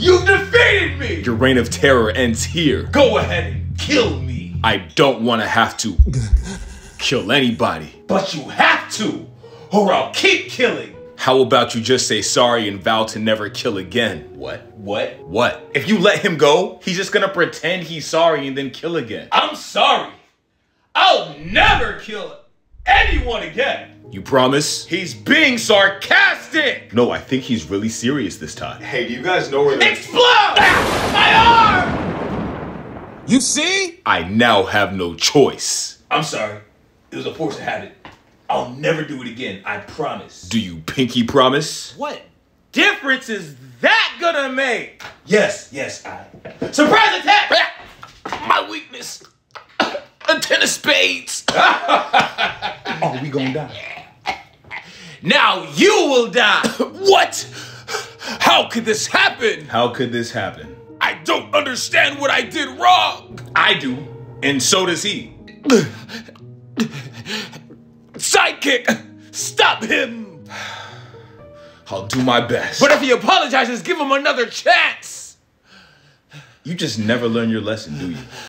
shit, your reign of terror ends here. Go ahead and kill me. I don't want to have to kill anybody. But you have to, or I'll keep killing. How about you just say sorry and vow to never kill again? What? What? What? If you let him go, he's just gonna pretend he's sorry and then kill again. I'm sorry. I'll never kill anyone again. You promise? He's being sarcastic. No, I think he's really serious this time. Hey, do you guys know where the- Explode! My arm! You see? I now have no choice. I'm sorry. It was a force of habit. I'll never do it again. I promise. Do you pinky promise? What difference is that gonna make? Yes, yes, I. Surprise attack! My weakness. A ten of spades. Oh, we gonna die. Now you will die. What? How could this happen? How could this happen? I don't understand what I did wrong. I do, and so does he. Sidekick, stop him. I'll do my best. But if he apologizes, give him another chance. you just never learn your lesson, do you?